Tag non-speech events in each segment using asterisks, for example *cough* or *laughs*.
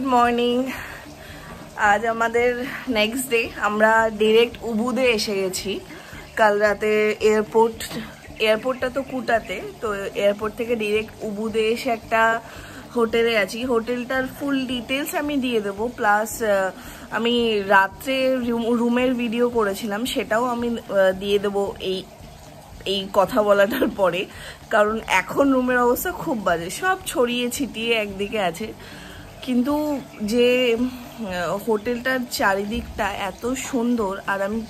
Good morning. আজ আমাদের next day আমরা ডিরেক্ট উবুদে এসে গেছি। কাল রাতে এয়ারপোর্ট এয়ারপোর্টটা তো কুটাতে, তো এয়ারপোর্ট থেকে ডিরেক্ট উবুদে এসে একটা হোটেলে আছি। হোটেলটার ফুল ডিটেলস আমি দিয়ে দেবো প্লাস আমি রাত্রে রুমের ভিডিও করেছিলাম, সেটাও আমি দিয়ে দেবো এই এই কথা বলাটার পরে। কারণ এখন রুমের অবস্থা খুব বাজে, সব ছড়িয়ে ছিটিয়ে একদিকে আছে। কিন্তু যে হোটেলটার চারিদিকটা এত সুন্দর, আর আমি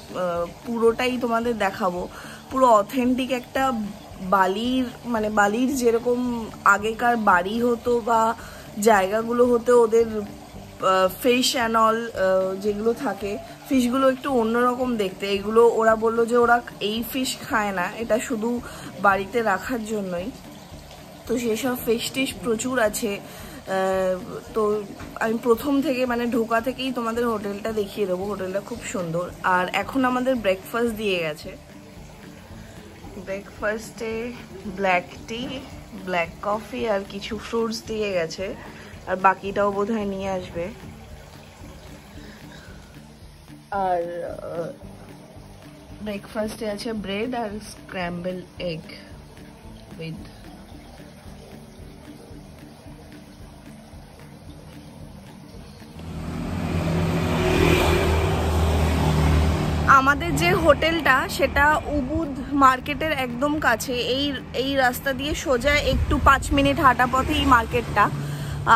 পুরোটাই তোমাদের দেখাবো। পুরো অথেন্টিক একটা বালির মানে বালির যেরকম আগেকার বাড়ি হতো বা জায়গাগুলো হতো, ওদের ফিশ অ্যান্ড অল যেগুলো থাকে, ফিশগুলো একটু অন্যরকম দেখতে। এগুলো ওরা বলল যে ওরা এই ফিশ খায় না, এটা শুধু বাড়িতে রাখার জন্যই। তো সেসব ফিশ টিশ প্রচুর আছে। তো আমি প্রথম থেকে মানে ঢোকা থেকেই তোমাদের হোটেলটা দেখিয়ে দেবো। হোটেলটা খুব সুন্দর। আর এখন আমাদের ব্রেকফাস্ট দিয়ে গেছে। ব্রেকফাস্টে ব্ল্যাক টি ব্ল্যাক কফি আর কিছু ফ্রুটস দিয়ে গেছে। আর বাকিটাও বোধহয় নিয়ে আসবে। আর ব্রেকফাস্টে আছে ব্রেড আর স্ক্র্যাম্বল এগ উইথ হোটেলটা সেটা উবুদ মার্কেটের একদম কাছে। এই এই রাস্তা দিয়ে সোজা একটু পাঁচ মিনিট হাঁটা পথে এই মার্কেটটা।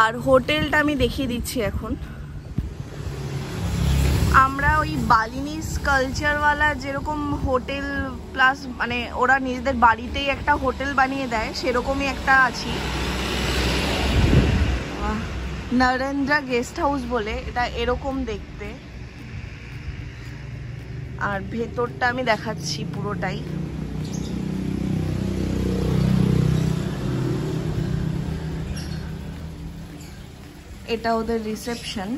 আর হোটেলটা আমি দেখিয়ে দিচ্ছি এখন। আমরা ওই বালিনিস কালচারওয়ালা যেরকম হোটেল প্লাস মানে ওরা নিজেদের বাড়িতেই একটা হোটেল বানিয়ে দেয়, সেরকমই একটা আছি। নরেন্দ্রা গেস্ট হাউস বলে, এটা এরকম দেখতে। আর ভেতরটা আমি দেখাচ্ছি পুরোটাই। এটা ওদের রিসেপশন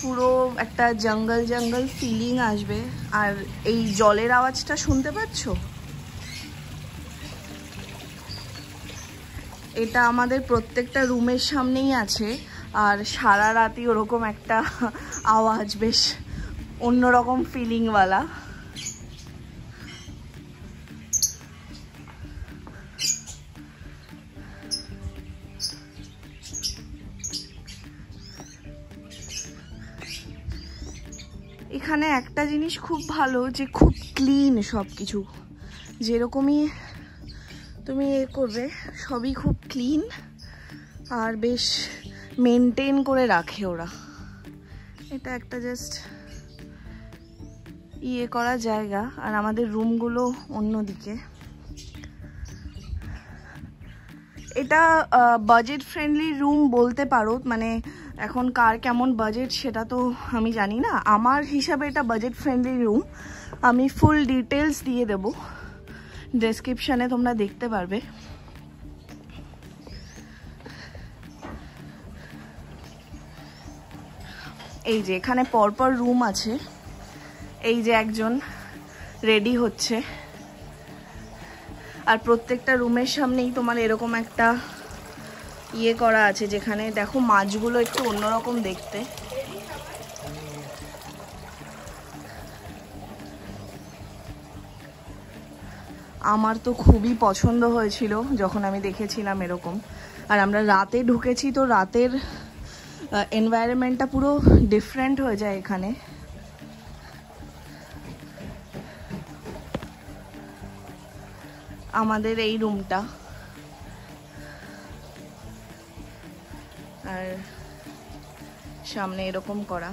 পুরো একটা জঙ্গল জঙ্গল ফিলিং আসবে। আর এই জলের আওয়াজটা শুনতে পাচ্ছ? এটা আমাদের প্রত্যেকটা রুমের সামনেই আছে। আর সারা রাতই ওরকম একটা আওয়াজ, বেশ অন্যরকম ফিলিংওয়ালা এখানে একটা জিনিস খুব ভালো, যে খুব ক্লিন সব কিছু যেরকমই তুমি এ করবে, সবই খুব ক্লিন আর বেশ মেনটেন করে রাখে ওরা। এটা একটা জাস্ট ইয়ে করা জায়গা। আর আমাদের রুমগুলো অন্যদিকে। এটা বাজেট ফ্রেন্ডলি রুম বলতে পারো। মানে এখন কার কেমন বাজেট সেটা তো আমি জানি না। আমার হিসাবে এটা বাজেট ফ্রেন্ডলি রুম আমি ফুল ডিটেলস দিয়ে দেব। ডেসক্রিপশানে তোমরা দেখতে পারবে। এই যে, এখানে পরপর রুম আছে। এই যে একজন রেডি হচ্ছে। আর প্রত্যেকটা রুমের সামনেই তোমার এরকম একটা ইয়ে করা আছে, যেখানে দেখো মাছগুলো একটু অন্যরকম দেখতে। আমার তো খুবই পছন্দ হয়েছিল যখন আমি দেখেছিলাম এরকম। আর আমরা রাতে ঢুকেছি তো রাতের এনভায়রনমেন্টটা পুরো ডিফারেন্ট হয়ে যায় এখানে। আমাদের এই রুমটা আর সামনে এরকম করা।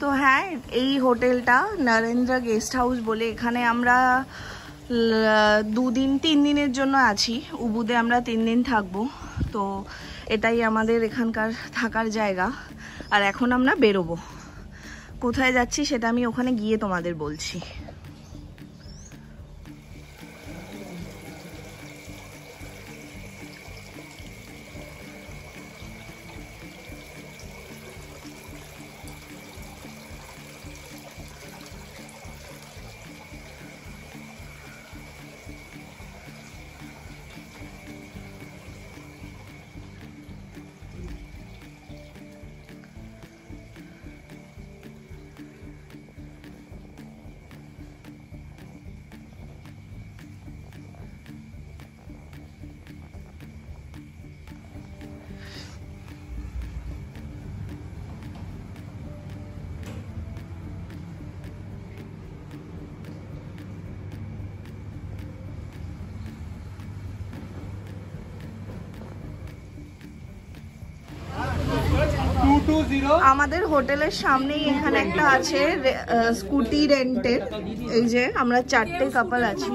তো হ্যাঁ এই হোটেলটা নরেন্দ্র গেস্ট হাউস বলে এখানে আমরা দুদিন, তিন দিনের জন্য আছি। উবুদে আমরা তিন দিন থাকব। তো এটাই আমাদের এখানকার থাকার জায়গা। আর এখন আমরা বেরোবো। কোথায় যাচ্ছি সেটা আমি ওখানে গিয়ে তোমাদের বলছি। আমাদের হোটেলের সামনেই এখানে একটা আছে স্কুটি রেন্টের। এই যে, আমরা চারটে কাপাল আছি।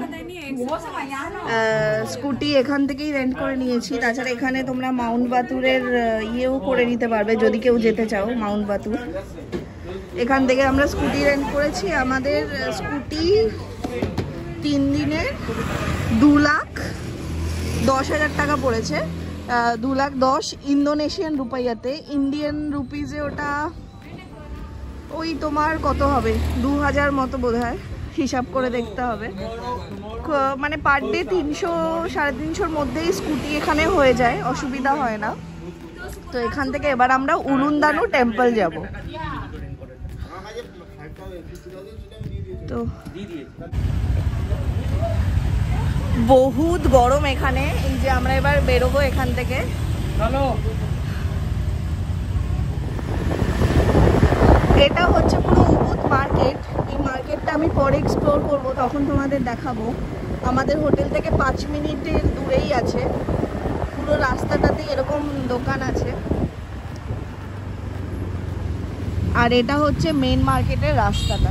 স্কুটি এখান থেকেই রেন্ট করে নিয়েছি। তাছাড়া এখানে তোমরা মাউন্ট বাতুরের ইয়েও করে নিতে পারবে, যদি কেউ যেতে চাও মাউন্ট বাতুর। এখান থেকে আমরা স্কুটি রেন্ট করেছি। আমাদের স্কুটি তিন দিনে দু লাখ দশ হাজার টাকা পড়েছে। দু লাখ দশ ইন্দোনেশিয়ান রুপাইয়াতে। ইন্ডিয়ান রুপিজে ওটা, ওই তোমার কত হবে? দু হাজার মতো বোধ হিসাব করে দেখতে হবে। মানে পার ডে তিনশো, সাড়ে তিনশোর মধ্যেই স্কুটি এখানে হয়ে যায়, অসুবিধা হয় না। তো এখান থেকে এবার আমরা উলুন্দানু টেম্পল যাব। তো বহুত গরম এখানে। এই যে আমরা এবার বেরোবো এখান থেকে। এটা হচ্ছে পুরো উবুদ মার্কেট। এই মার্কেটটা আমি পরে এক্সপ্লোর করব তখন তোমাদের দেখাবো। আমাদের হোটেল থেকে পাঁচ মিনিটের দূরেই আছে। পুরো রাস্তাটাতে এরকম দোকান আছে। আর এটা হচ্ছে মেন মার্কেটের রাস্তাটা।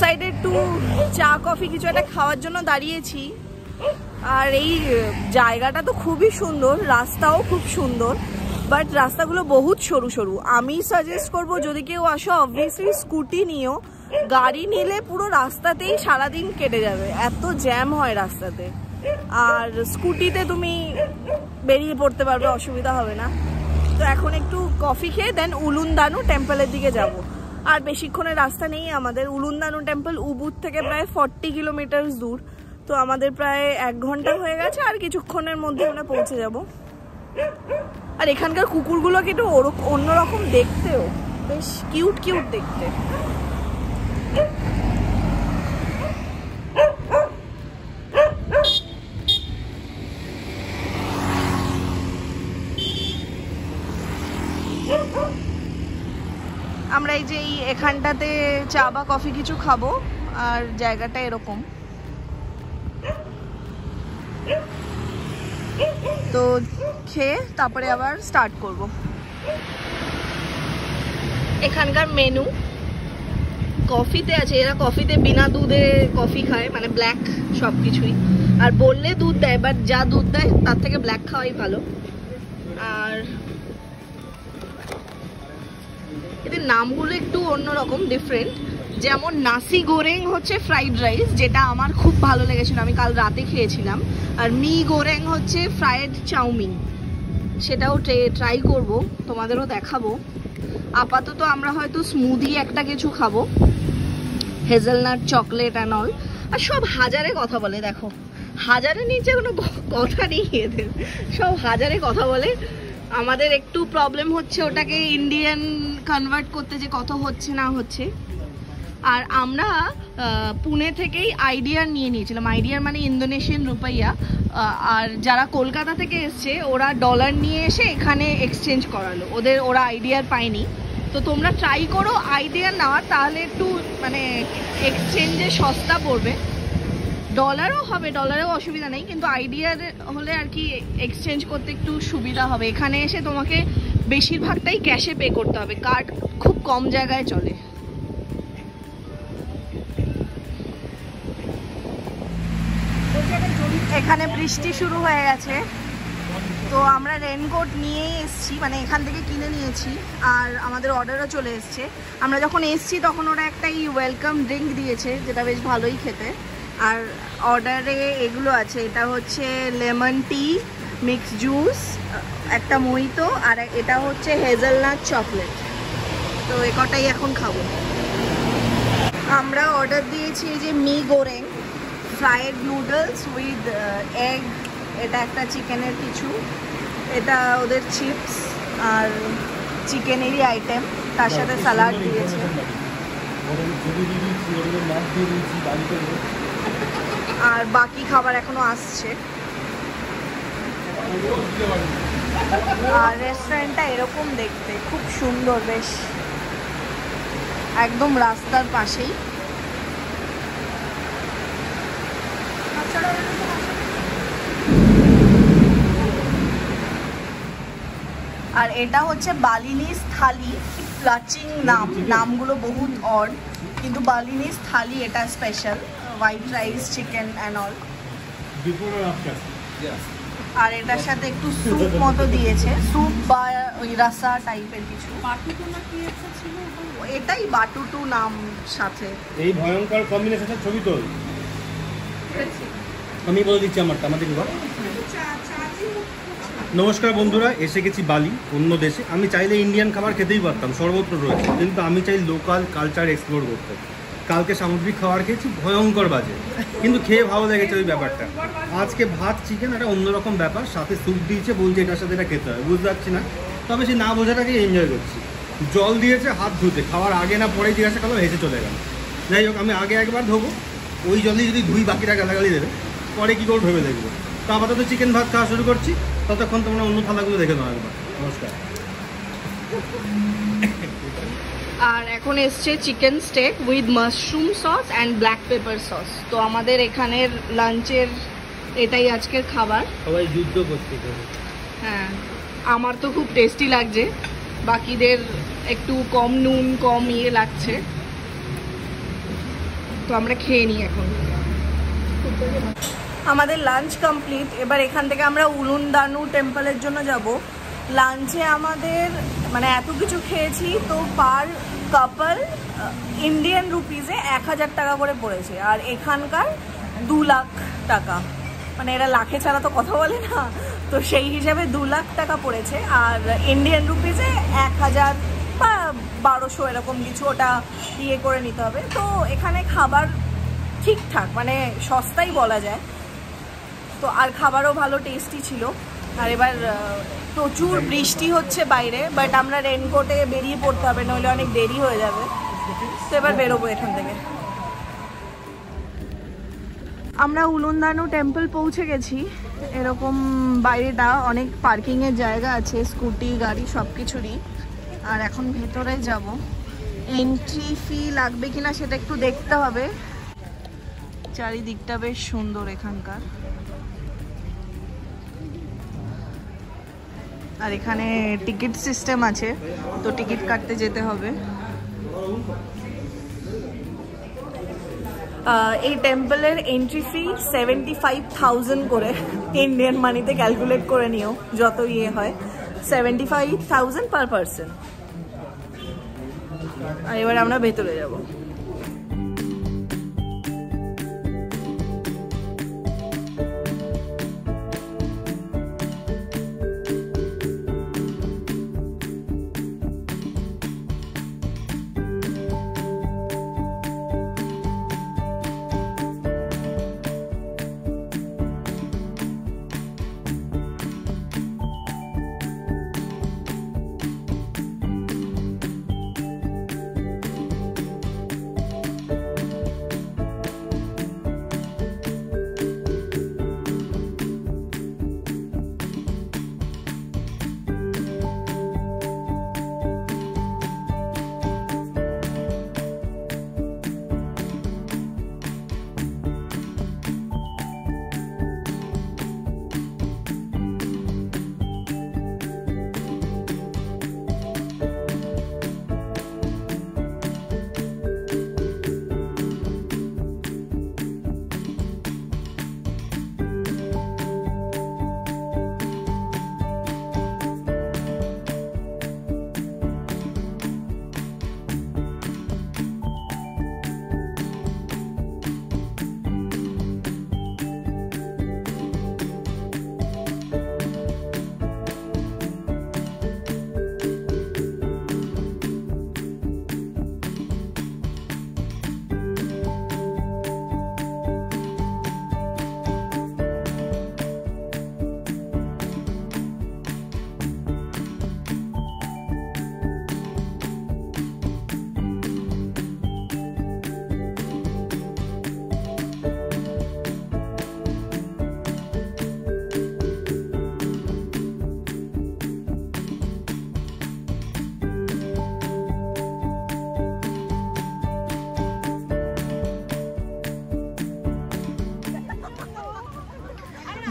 সাইডে একটু চা, কফি কিছু একটা খাওয়ার জন্য দাঁড়িয়েছি। আর এই জায়গাটা তো খুবই সুন্দর, রাস্তাও খুব সুন্দর বাট রাস্তাগুলো বহুত সরু সরু। আমি সাজেস্ট করব, যদি কেউ আসো অবভিয়াসলি স্কুটি নিও। গাড়ি নিলে পুরো রাস্তাতেই সারাদিন কেটে যাবে, এত জ্যাম হয় রাস্তাতে। আর স্কুটিতে তুমি বেরিয়ে পড়তে পারবে, অসুবিধা হবে না। তো এখন একটু কফি খেয়ে দেন উলুনদানু টেম্পলের দিকে যাব। আর বেশিক্ষণের রাস্তা নেই, আমাদের উলুন্দানু টেম্পল উবুর থেকে প্রায় ফর্টি কিলোমিটার দূর। তো আমাদের প্রায় এক ঘণ্টা হয়ে গেছে, আর কিছুক্ষণের মধ্যে আমরা পৌঁছে যাব। আর এখানকার কুকুরগুলোকে একটু অন্যরকম দেখতেও বেশ কিউট কিউট দেখতে আমরা এই যে এই এখানটাতে চা বা কফি কিছু খাব, আর জায়গাটা এরকম। তো খেয়ে তারপরে আবার স্টার্ট করব। এখানকার মেনু কফিতে আছে, এরা কফিতে বিনা দুধে কফি খায় মানে ব্ল্যাক সব কিছুই আর বললে দুধ দেয় বাট যা দুধ দেয়, তার থেকে ব্ল্যাক খাওয়াই ভালো। এদের নামগুলো একটু অন্যরকম ডিফারেন্ট যেমন নাসি গোরেং হচ্ছে ফ্রাইড রাইস যেটা আমার খুব ভালো লেগেছিল। আমি কাল রাতে খেয়েছিলাম। আর মি গোরেং হচ্ছে ফ্রায়েড চাউমিন। সেটাও ট্রাই করব, তোমাদেরও দেখাবো। আপাতত আমরা হয়তো স্মুদি একটা কিছু খাব। হেজেলনাট চকলেট অ্যান্ড অল আর সব হাজারে কথা বলে, দেখো। হাজারে নিচে কোনো কথা নেই এদের। সব হাজারে কথা বলে। আমাদের একটু প্রবলেম হচ্ছে ওটাকে ইন্ডিয়ান কনভার্ট করতে যে কত হচ্ছে না হচ্ছে। আর আমরা পুনে থেকেই আইডিয়ার নিয়ে নিয়েছিলাম। আইডিয়ার মানে ইন্দোনেশিয়ান রুপাইয়া। আর যারা কলকাতা থেকে এসছে, ওরা ডলার নিয়ে এসে এখানে এক্সচেঞ্জ করালো। ওদের, ওরা আইডিয়ার পায়নি। তো তোমরা ট্রাই করো আইডিয়া নেওয়ার তাহলে একটু মানে এক্সচেঞ্জে সস্তা পড়বে। ডলারও হবে ডলারেও অসুবিধা নেই, কিন্তু আইডিয়ার হলে আর কি এক্সচেঞ্জ করতে একটু সুবিধা হবে। এখানে এসে তোমাকে বেশিরভাগটাই ক্যাশে পে করতে হবে কার্ড খুব কম জায়গায় চলে। এখানে বৃষ্টি শুরু হয়ে গেছে, তো আমরা রেনকোট নিয়েই এসেছি মানে এখান থেকে কিনে নিয়েছি, আর আমাদের অর্ডারও চলে এসছে। আমরা যখন এসছি তখন ওরা একটা ওয়েলকাম ড্রিঙ্ক দিয়েছে, যেটা বেশ ভালোই খেতে। আর অর্ডারে এগুলো আছে এটা হচ্ছে লেমন টি মিক্স জুস একটা মহিতো আর এটা হচ্ছে হেজেলনাট চকলেট তো এ কটাই এখন খাব আমরা অর্ডার দিয়েছি যে mi goreng fried noodles with egg এটা একটা চিকেনের কিছু এটা ওদের চিপস আর চিকেনেরই আইটেম তার সাথে স্যালাড দিয়েছে আর বাকি খাবার এখনও আসছে। আর রেস্টুরেন্টটা এরকম দেখতে, খুব সুন্দর, বেশ। একদম রাস্তার পাশেই। আর এটা হচ্ছে বালিনিস থালি প্লাচিং নাম। নামগুলো বহুত অড কিন্তু বালিনিস থালি এটা special white rice chicken and all আর এটার সাথে একটু স্যুপ মতো দিয়েছে। স্যুপ বা ওই রাসা টাইপের কিছু। এটাই বাটুটু নাম সাথে। এই ভয়ঙ্কর কম্বিনেশনের ছবি তোল। আমি বলে দিচ্ছি আমারটা। আমাদের ঘর নমস্কার বন্ধুরা এসে গেছি বালি অন্য দেশে। আমি চাইলে ইন্ডিয়ান খাবার খেতেই পারতাম সর্বত্র রয়েছে। কিন্তু আমি চাই লোকাল কালচার এক্সপ্লোর করতে। কালকে সামুদ্রিক খাবার খেয়েছি ভয়ঙ্কর বাজে। কিন্তু খেয়ে ভালো লেগেছে ওই ব্যাপারটা। আজকে ভাত চিকেন একটা অন্যরকম ব্যাপার। সাথে স্যুপ দিয়েছে, বলছে এটার সাথে এটা খেতে হবে। বুঝতে পারছি না। তবে সে না বোঝাটাকে এনজয় করছি। জল দিয়েছে, হাত ধুতে। খাওয়ার আগে না পরে জিজ্ঞাসা করল, হেসে চলে গেল। যাই হোক, আমি আগে একবার ধোবো। ওই জলেই যদি ধুই, বাকিটা গালাগালি দেবে। পরে কী করে ভেবে দেখব। তো আপাতত চিকেন ভাত খাওয়া শুরু করছি। ততক্ষণ তোমরা অন্য থালাগুলো দেখে নাও একবার। নমস্কার। আর এখন এসছে chicken steak with mushroom sauce and black pepper sauce তো আমাদের এখানের লাঞ্চের এটাই আজকের খাবার। সবাই যুদ্ধ করতে হ্যাঁ আমার তো খুব টেস্টি লাগছে। বাকিদের একটু কম নুন কম ইয়ে লাগছে। তো আমরা খেয়ে নিই এখন। আমাদের লাঞ্চ কমপ্লিট এবার এখান থেকে আমরা উলুনদানু টেম্পলের জন্য যাব। লাঞ্চে আমাদের মানে এত কিছু খেয়েছি তো পার কাপল ইন্ডিয়ান রুপিজে এক হাজার টাকা করে পড়েছে। আর এখানকার দু লাখ টাকা। মানে এরা লাখে ছাড়া তো কথা বলে না। তো সেই হিসাবে দু লাখ টাকা পড়েছে। আর ইন্ডিয়ান রুপিজে এক হাজার বা বারোশো এরকম কিছু ওটা ইয়ে করে নিতে হবে। তো এখানে খাবার ঠিকঠাক মানে সস্তাই বলা যায়। তো আর খাবারও ভালো টেস্টি ছিল। আর এবার প্রচুর বৃষ্টি হচ্ছে বাইরে বাট আমরা রেনকোটে বেরিয়ে পড়তে হবে, নইলে অনেক দেরি হয়ে যাবে। তো এবার বেরোবো এখান থেকে। আমরা উলুন্দানু টেম্পল পৌঁছে গেছি। এরকম বাইরেটা অনেক পার্কিংয়ের জায়গা আছে স্কুটি গাড়ি সব কিছুরই আর এখন ভেতরে যাব। এন্ট্রি ফি লাগবে কিনা সেটা একটু দেখতে হবে। চারিদিকটা বেশ সুন্দর এখানকার। আর এখানে টিকিট সিস্টেম আছে, তো টিকিট কাটতে যেতে হবে। এই টেম্পলের entry fee seventy five thousand করে। ইন্ডিয়ান মানিতে ক্যালকুলেট করে নিও, যত ইয়ে হয়। Seventy five thousand per person আর এবার আমরা ভেতরে যাব।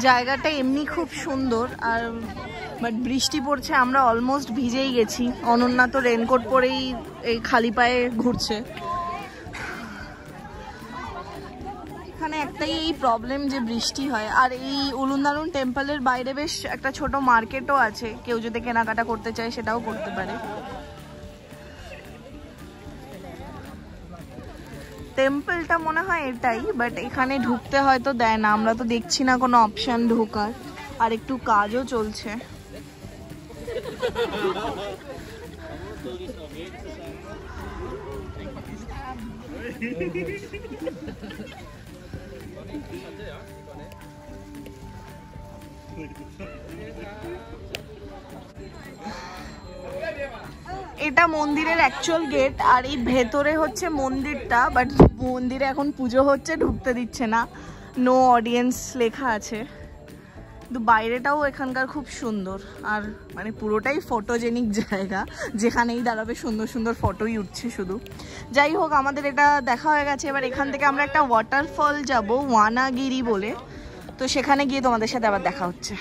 জায়গাটা এমনি খুব সুন্দর, আর বাট বৃষ্টি পড়ছে, আমরা অলমোস্ট ভিজেই গেছি। অনন্যা তো রেনকোট পরেই এই খালি পায়ে ঘুরছে। এখানে একটাই এই প্রবলেম যে বৃষ্টি হয়। আর এই উলুন্দারুন টেম্পলের বাইরে বেশ একটা ছোট মার্কেটও আছে। কেউ যদি কেনাকাটা করতে চায়, সেটাও করতে পারে। টেম্পলটা মনে হয় এটাই বাট এখানে ঢুকতে হয়তো দেয় না। আমরা তো দেখছি না কোনো অপশন ঢোকার। আর একটু কাজও চলছে। *laughs* এটা মন্দিরের অ্যাকচুয়াল গেট আর এই ভেতরে হচ্ছে মন্দিরটা বাট মন্দিরে এখন পুজো হচ্ছে, ঢুকতে দিচ্ছে না। নো অডিয়েন্স লেখা আছে। কিন্তু বাইরেটাও এখানকার খুব সুন্দর। আর মানে পুরোটাই ফটোজেনিক জায়গা, যেখানেই দাঁড়াবে সুন্দর সুন্দর ফটোই উঠছে শুধু। যাই হোক, আমাদের এটা দেখা হয়ে গেছে। এবার এখান থেকে আমরা একটা ওয়াটারফল যাব ওয়ানাগিরি বলে। তো সেখানে গিয়ে তোমাদের সাথে আবার দেখা হচ্ছে।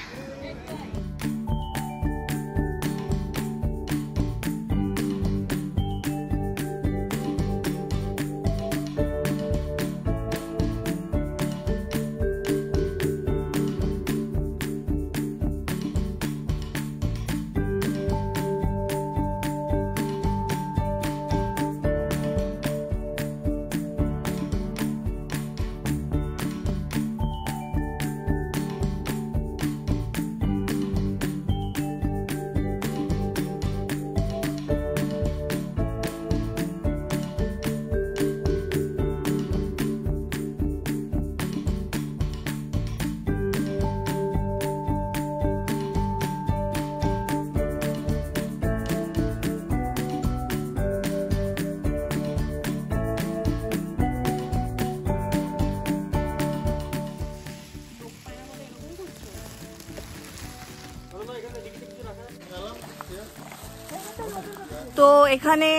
তো এখানে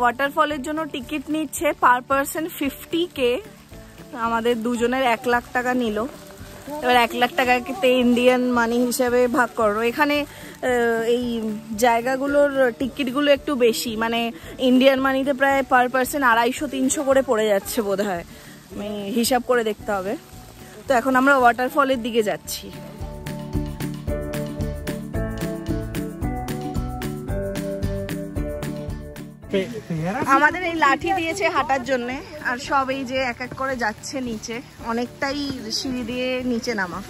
ওয়াটারফলের জন্য টিকিট নিচ্ছে পার পার্সন ফিফটি কে আমাদের দুজনের এক লাখ টাকা নিল। এবার এক লাখ টাকাতে ইন্ডিয়ান মানি হিসেবে ভাগ করো। এখানে এই জায়গাগুলোর টিকিটগুলো একটু বেশি। মানে ইন্ডিয়ান মানিতে প্রায় পার পার্সন আড়াইশো, তিনশো করে পড়ে যাচ্ছে বোধ হয় হিসাব করে দেখতে হবে। তো এখন আমরা ওয়াটারফলের দিকে যাচ্ছি। আমাদের এই লাঠি দিয়েছে হাঁটার জন্য আর সব এই যে এক এক করে যাচ্ছে নিচে। অনেকটাই সিঁড়ি দিয়ে নিচে নামা।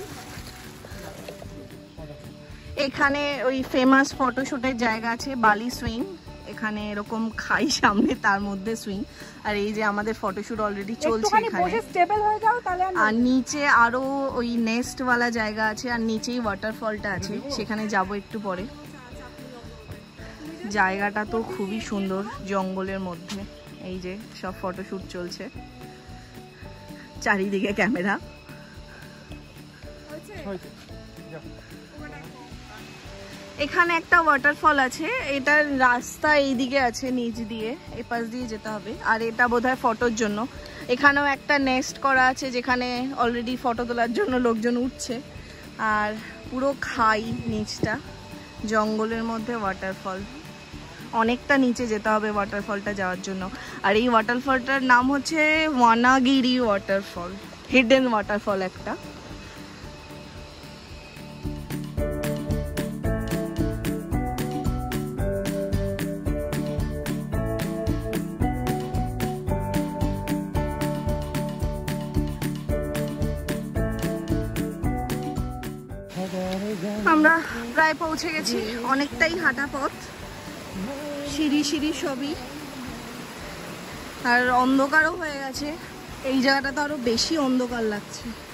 এখানে ওই ফেমাস ফটোশুটের জায়গা আছে বালি সুইং এখানে এরকম খাই সামনে তার মধ্যে সুইং আর এই যে আমাদের ফটোশুট অলরেডি চলছে এখানে। আর আর নিচে আরও ওই নেস্ট ওয়ালা জায়গা আছে আর নিচেই ওয়াটারফলটা আছে। সেখানে যাব একটু পরে। জায়গাটা তো খুবই সুন্দর জঙ্গলের মধ্যে। এই যে সব ফটোশুট চলছে। চারিদিকে ক্যামেরা। এখানে একটা ওয়াটারফল আছে। এটার রাস্তা এইদিকে আছে, নিচ দিয়ে। এপাশ দিয়ে যেতে হবে। আর এটা বোধহয় ফটোর জন্য। এখানেও একটা নেস্ট করা আছে যেখানে অলরেডি ফটো তোলার জন্য লোকজন উঠছে। আর পুরো খাই নিচটা। জঙ্গলের মধ্যে ওয়াটারফল অনেকটা নিচে যেতে হবে ওয়াটারফলটা যাওয়ার জন্য। আর এই ওয়াটারফলটার নাম হচ্ছে ওয়ানাগিরি ওয়াটারফল হিডেন ওয়াটারফল একটা। আমরা প্রায় পৌঁছে গেছি, অনেকটাই হাঁটা পথ। সিঁড়ি সিঁড়ি সবই। আর অন্ধকারও হয়ে গেছে। এই জায়গাটা তো আরও বেশি অন্ধকার লাগছে।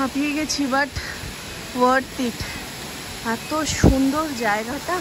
হাঁপিয়ে গেছি বাট ওয়ার্থ ইট এত সুন্দর জায়গাটা।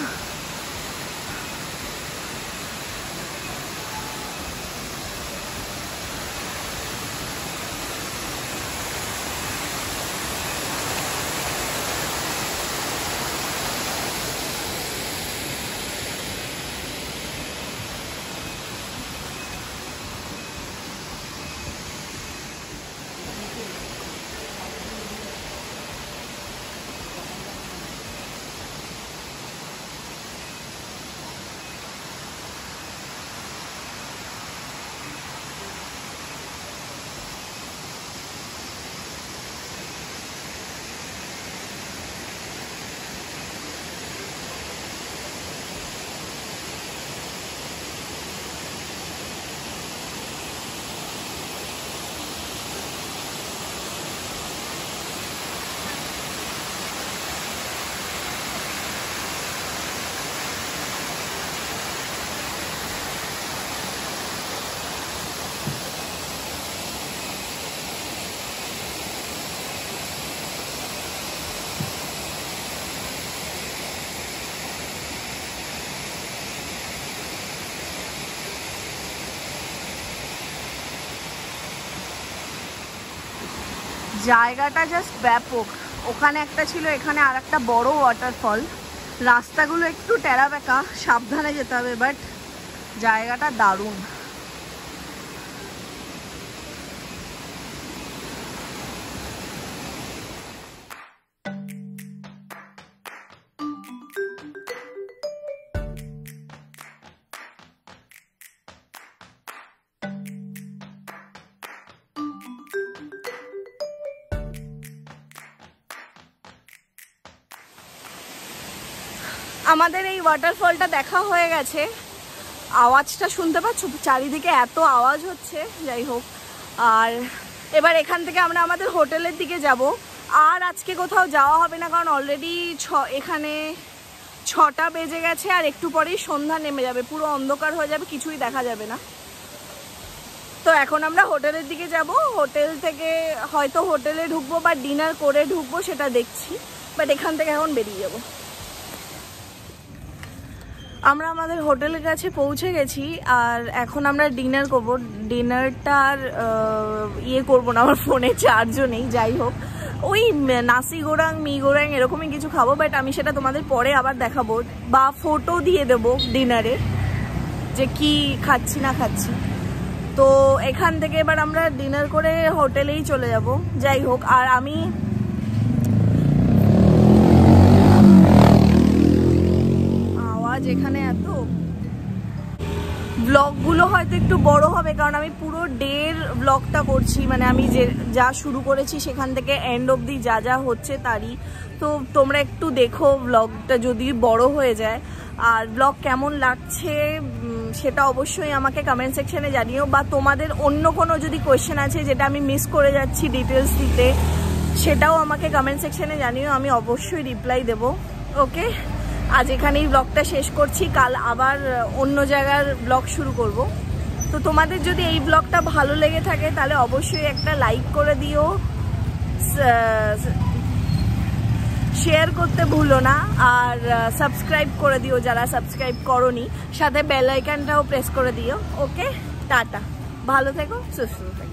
জায়গাটা জাস্ট ব্যাপক। ওখানে একটা ছিল, এখানে আর একটা বড় ওয়াটারফল রাস্তাগুলো একটু টেরা বেঁকা সাবধানে যেতে হবে বাট জায়গাটা দারুণ। আমাদের এই ওয়াটারফলটা দেখা হয়ে গেছে। আওয়াজটা শুনতে পাচ্ছ? চারিদিকে এত আওয়াজ হচ্ছে, যাই হোক। আর এবার এখান থেকে আমরা আমাদের হোটেলের দিকে যাব। আর আজকে কোথাও যাওয়া হবে না, কারণ অলরেডি ছ, এখানে ছটা বেজে গেছে, আর একটু পরেই সন্ধ্যা নেমে যাবে। পুরো অন্ধকার হয়ে যাবে, কিছুই দেখা যাবে না। তো এখন আমরা হোটেলের দিকে যাব। হোটেল থেকে হয়তো হোটেলে ঢুকবো বা ডিনার করে ঢুকবো, সেটা দেখছি। বাট এখান থেকে এখন বেরিয়ে যাব। আমরা আমাদের হোটেলের কাছে পৌঁছে গেছি, আর এখন আমরা ডিনার করব। ডিনারটা আর ইয়ে করব না, আমার ফোনে চার্জও নেই, যাই হোক। ওই নাসি গোরাং মি গোরাং এরকমই কিছু খাব বাট আমি সেটা তোমাদের পরে আবার দেখাবো, বা ফটো দিয়ে দেবো ডিনারে যে কি খাচ্ছি, না খাচ্ছি। তো এখান থেকে এবার আমরা ডিনার করে হোটেলেই চলে যাব, যাই হোক। আর আমি এখানে এত ব্লগগুলো হয়তো একটু বড় হবে, কারণ আমি পুরো ডের ব্লগটা করছি। মানে আমি যে, যা শুরু করেছি সেখান থেকে এন্ড অবধি যা যা হচ্ছে তারই। তো তোমরা একটু দেখো ব্লগটা যদি বড় হয়ে যায়। আর ব্লগ কেমন লাগছে সেটা অবশ্যই আমাকে কমেন্ট সেকশনে জানিও। বা তোমাদের অন্য কোনো যদি কোয়েশ্চেন আছে যেটা আমি মিস করে যাচ্ছি ডিটেলস দিতে, সেটাও আমাকে কমেন্ট সেকশনে জানিও। আমি অবশ্যই রিপ্লাই দেব। ওকে আজ এখানেই ব্লগটা শেষ করছি। কাল আবার অন্য জায়গার ব্লগ শুরু করব। তো তোমাদের যদি এই ব্লগটা ভালো লেগে থাকে, তাহলে অবশ্যই একটা লাইক করে দিও। শেয়ার করতে ভুলো না। আর সাবস্ক্রাইব করে দিও যারা সাবস্ক্রাইব করনি। সাথে বেল আইকনটাও প্রেস করে দিও। Okay tata. ভালো থেকো, সুস্থ থেকো।